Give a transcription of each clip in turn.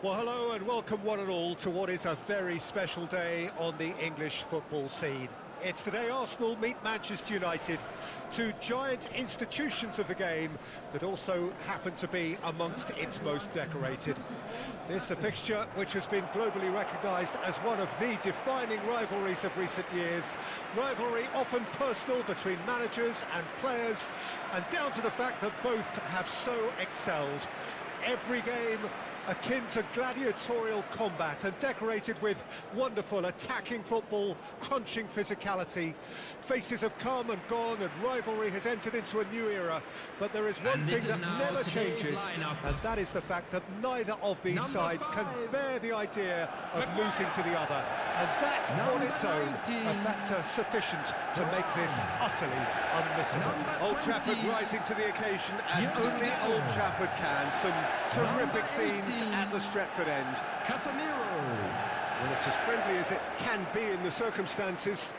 Well, hello and welcome one and all to what is a very special day on the English football scene. It's today Arsenal meet Manchester United, two giant institutions of the game that also happen to be amongst its most decorated. This is a fixture which has been globally recognised as one of the defining rivalries of recent years. Rivalry often personal between managers and players, and down to the fact that both have so excelled. Every game akin to gladiatorial combat and decorated with wonderful attacking football, crunching physicality. Faces have come and gone and rivalry has entered into a new era, but there is one And thing that is now never changes, and that is the fact that neither of these Number sides can bear the idea of losing to the other. And that on its own, a factor sufficient to make this utterly unmissable. Number Old Trafford rising to the occasion as only. Old Trafford can. Some terrific scenes at the Stretford end. Casemiro. Well, it's as friendly as it can be in the circumstances,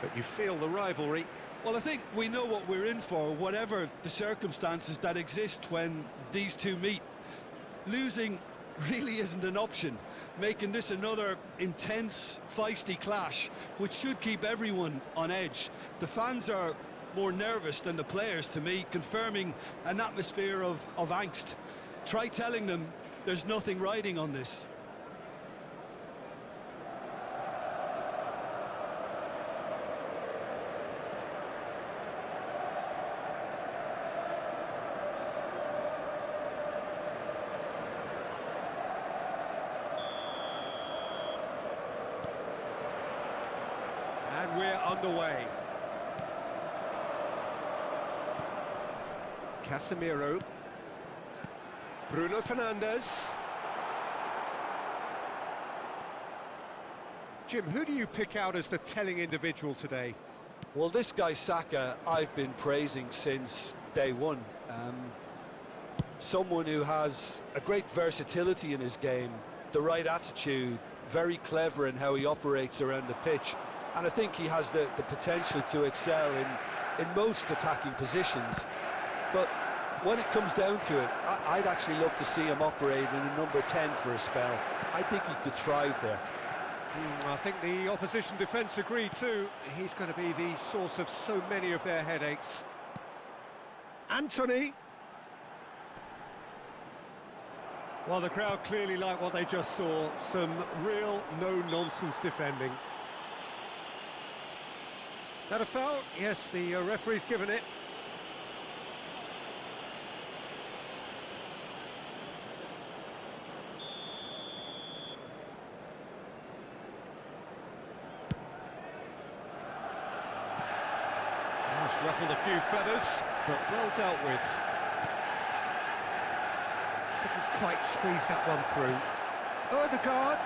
but you feel the rivalry. Well, I think we know what we're in for, whatever the circumstances that exist when these two meet. Losing really isn't an option, making this another intense, feisty clash, which should keep everyone on edge. The fans are more nervous than the players, to me, confirming an atmosphere of, of angst. Try telling them there's nothing riding on this. And we're underway. Casemiro. Bruno Fernandes. Jim, who do you pick out as the telling individual today? Well, this guy Saka, I've been praising since day one. Um, someone who has a great versatility in his game, the right attitude, very clever in how he operates around the pitch, and I think he has the, the potential to excel in, in most attacking positions. But when it comes down to it, I, I'd actually love to see him operate in a number 10 for a spell. I think he could thrive there. Hmm, I think the opposition defence agree too. He's going to be the source of so many of their headaches. Antony. Well, the crowd clearly like what they just saw. Some real no-nonsense defending. That a foul? Yes, the uh, referee's given it. Oh, it's ruffled a few feathers, but well dealt with. Couldn't quite squeeze that one through. Odegaard.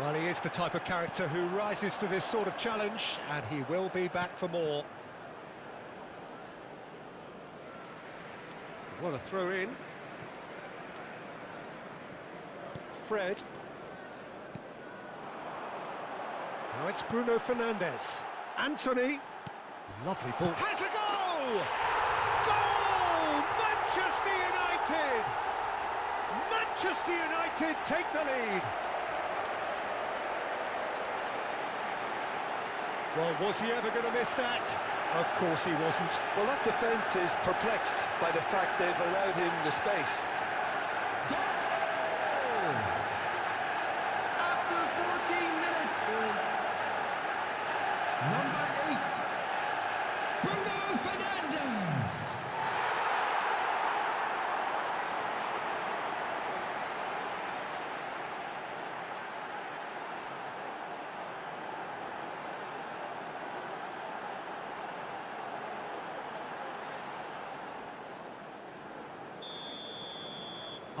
Well, he is the type of character who rises to this sort of challenge, and he will be back for more. What a throw in. Fred. Now it's Bruno Fernandes. Antony. Lovely ball. Has a goal! Goal! Manchester United! Manchester United take the lead. Well, was he ever going to miss that? Of course he wasn't. Well, that defence is perplexed by the fact they've allowed him the space. Goal! After 14 minutes is number 8, Bruno Fernandes.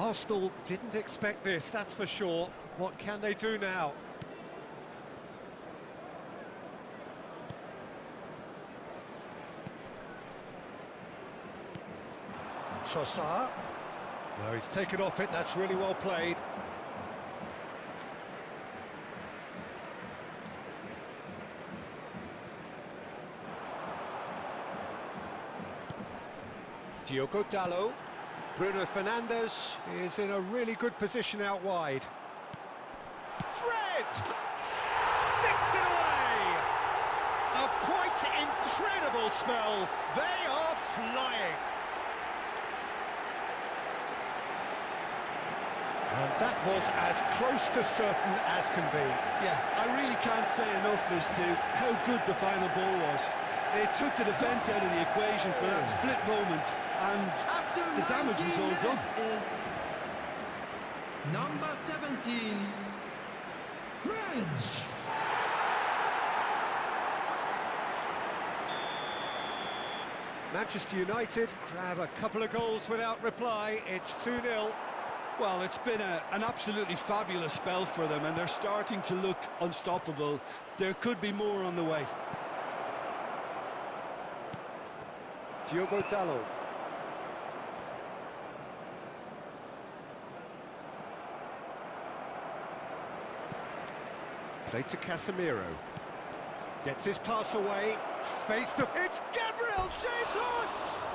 Arsenal didn't expect this, that's for sure. What can they do now? Trossard. No, he's taken off it, that's really well played. Diogo Dalot. Bruno Fernandes. is in a really good position out wide. Fred! Sticks it away! A quite incredible spell. They are flying. And that was as close to certain as can be. Yeah, I really can't say enough as to how good the final ball was. It took the defence out of the equation for that split moment, and After the damage was all done. Is number 17, French. Manchester United grab a couple of goals without reply. It's 2-0. Well, it's been a, an absolutely fabulous spell for them, and they're starting to look unstoppable. There could be more on the way. Diogo Dalot. Played to Casemiro. Gets his pass away. Face to... It's Gabriel Jesus!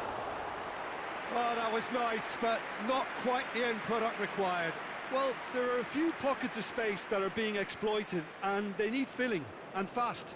Oh, that was nice, but not quite the end product required. Well, there are a few pockets of space that are being exploited, and they need filling, and fast.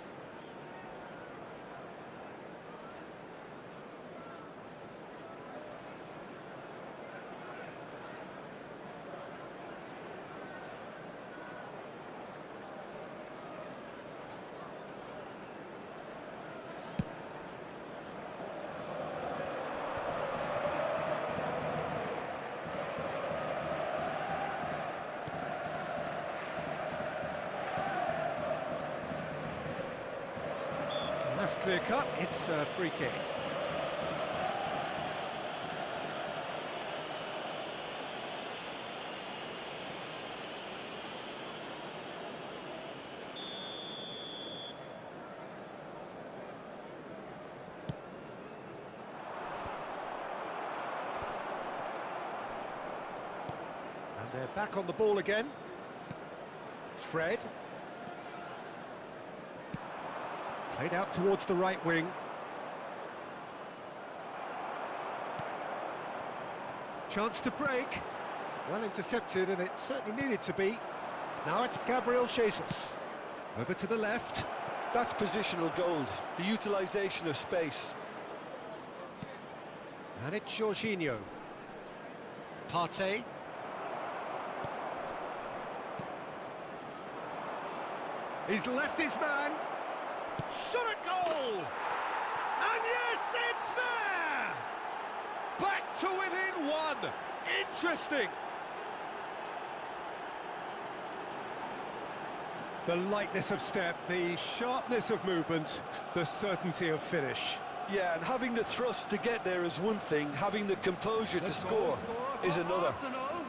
That's clear cut. It's a free kick. And they're back on the ball again. Fred. Played out towards the right wing. Chance to break. Well intercepted, and it certainly needed to be. Now it's Gabriel Jesus. Over to the left. That's positional gold, the utilisation of space. And it's Jorginho. Partey. He's left his man. Shot a goal! And yes, it's there! Back to within one. Interesting. The lightness of step, the sharpness of movement, the certainty of finish. Yeah, and having the thrust to get there is one thing, having the composure to score is another. Arsenal,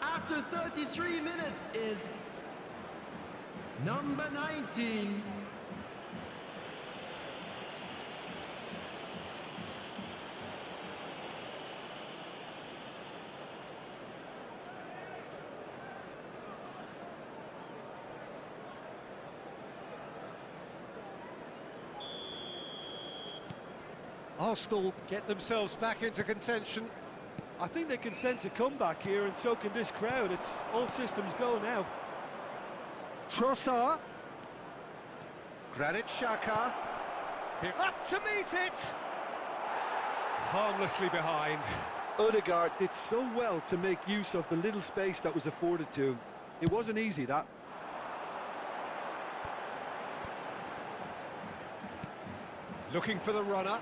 after 33 minutes is number 19, Arsenal get themselves back into contention. I think they can sense a comeback here, and so can this crowd. It's all systems go now. Trossard. Granit Xhaka. Here- Up to meet it! Harmlessly behind. Odegaard did so well to make use of the little space that was afforded to him. It wasn't easy, that. Looking for the runner.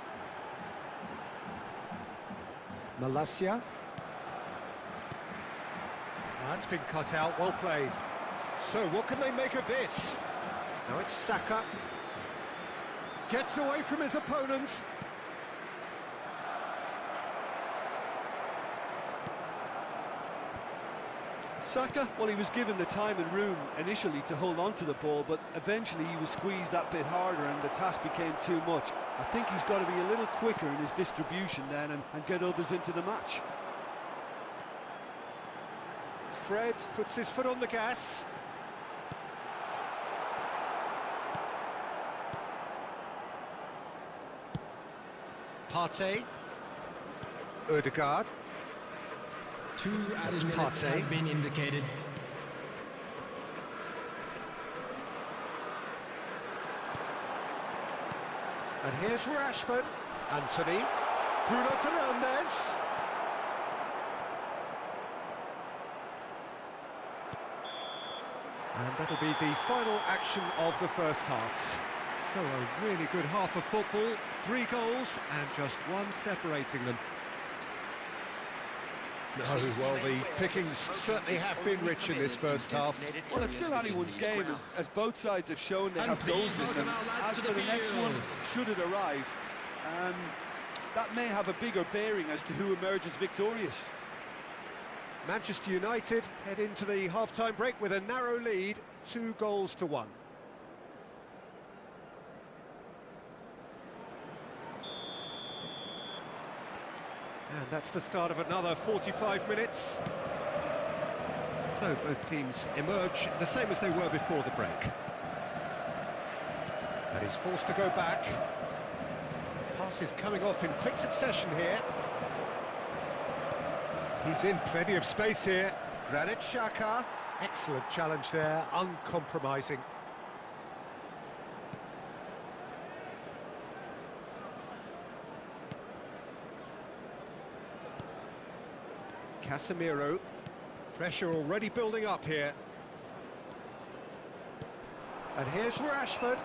Malacia. That's ah, been cut out, well played. So what can they make of this? Now it's Saka. Gets away from his opponents. Saka, well, he was given the time and room initially to hold on to the ball, but eventually he was squeezed that bit harder and the task became too much. I think he's got to be a little quicker in his distribution then and, and get others into the match. Fred puts his foot on the gas. Partey. Odegaard. Two added minutes has been indicated. And here's Rashford. Antony. Bruno Fernandes. And that'll be the final action of the first half. So a really good half of football, three goals and just one separating them. No, well, the pickings certainly have been rich in this first half. Well, it's still anyone's game, as, as both sides have shown they have goals in them. As for the the next one, should it arrive, um, that may have a bigger bearing as to who emerges victorious. Manchester United head into the half-time break with a narrow lead, two goals to one. And that's the start of another 45 minutes. So both teams emerge the same as they were before the break. And he's forced to go back. Pass is coming off in quick succession here. He's in plenty of space here. Granit Xhaka. Excellent challenge there, uncompromising. Casemiro. Pressure already building up here. And here's Rashford.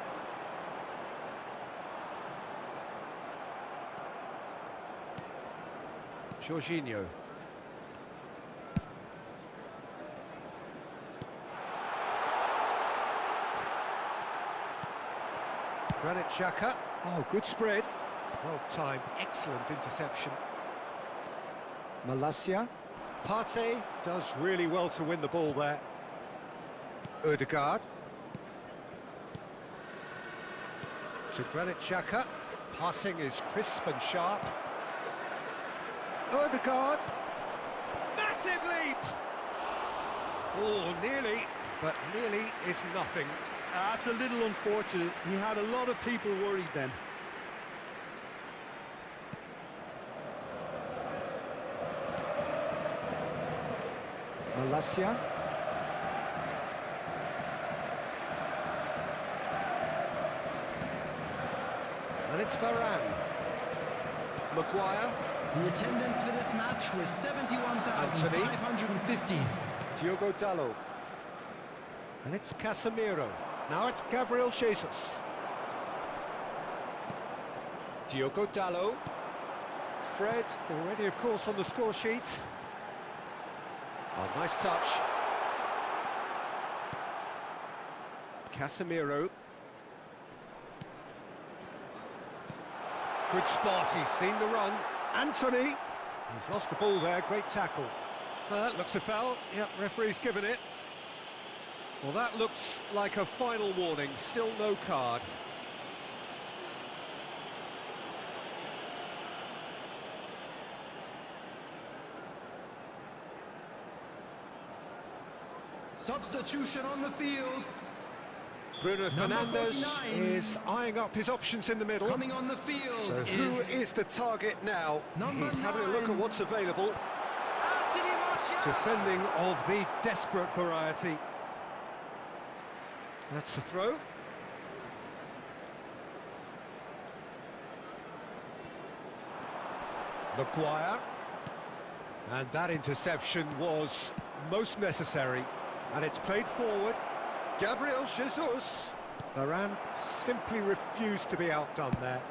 Jorginho. Granit Xhaka. Oh, good spread. Well timed, excellent interception. Malacia. Partey does really well to win the ball there. Odegaard. To Granit Xhaka. Passing is crisp and sharp. Odegaard. Massive leap! Oh, nearly, but nearly is nothing. That's a little unfortunate. He had a lot of people worried then. Malacia. And it's Varane. Maguire. The attendance for this match was 71,550. Diogo Dalot. And it's Casemiro. Now it's Gabriel Jesus. Diogo Dalot. Fred, already of course on the score sheet. Oh, nice touch. Casemiro. Good spot, he's seen the run. Antony. He's lost the ball there, great tackle. Uh, that looks a foul. Yep, referee's given it. Well, that looks like a final warning. Still no card. Substitution on the field. Bruno Fernandes is eyeing up his options in the middle. Coming on the field So is who is the target now? Number He's having a look at what's available. Defending of the desperate variety. That's the throw. Maguire. And that interception was most necessary. And it's played forward. Gabriel Jesus. Varane simply refused to be outdone there.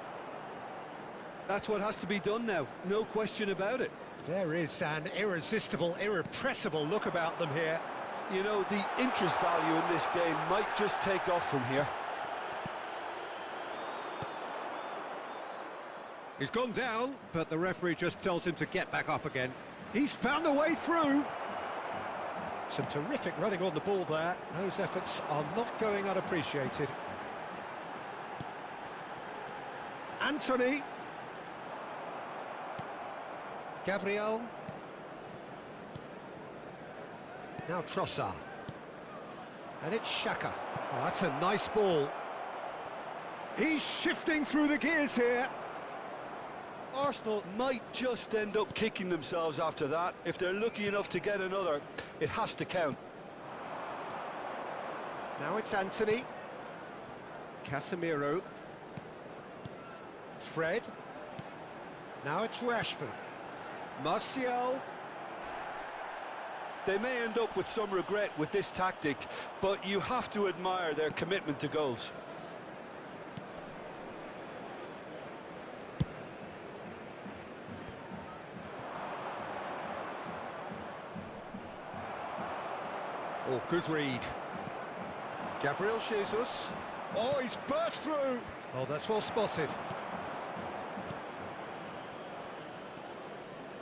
That's what has to be done now, no question about it. There is an irresistible, irrepressible look about them here. You know, the interest value in this game might just take off from here. He's gone down, but the referee just tells him to get back up again. He's found a way through. Some terrific running on the ball there. Those efforts are not going unappreciated. Antony. Gabriel. Now Trossard. And it's Xhaka. Oh, that's a nice ball. He's shifting through the gears here. Arsenal might just end up kicking themselves after that. If they're lucky enough to get another, it has to count. Now it's Antony. Casemiro. Fred. Now it's Rashford. Martial. They may end up with some regret with this tactic, but you have to admire their commitment to goals. Oh, good read. Gabriel Jesus. Oh, he's burst through. Oh, that's well spotted.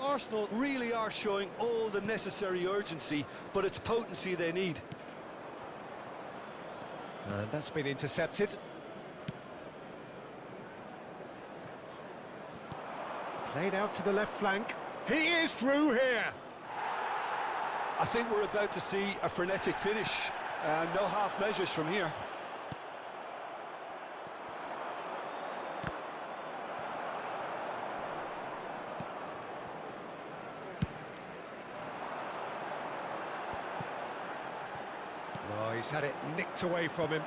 Arsenal really are showing all the necessary urgency, but it's potency they need. And that's been intercepted. Played out to the left flank. He is through here. I think we're about to see a frenetic finish, and no half measures from here. No, he's had it nicked away from him.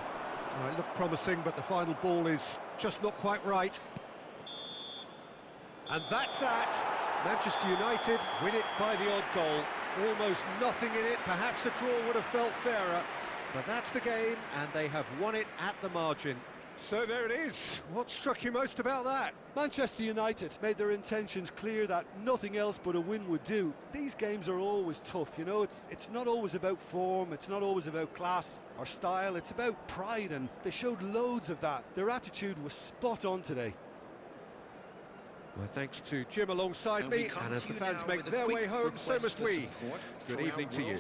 Oh, it looked promising, but the final ball is just not quite right. And that's that. Manchester United win it by the odd goal. Almost nothing in it. Perhaps a draw would have felt fairer. But that's the game, and they have won it at the margin. So there it is. What struck you most about that? Manchester United made their intentions clear that nothing else but a win would do. These games are always tough, you know, it's it's not always about form, it's not always about class or style, it's about pride and they showed loads of that. Their attitude was spot on today. Well, thanks to Jim alongside me, and as the fans make their way home, so must we. Good evening to you.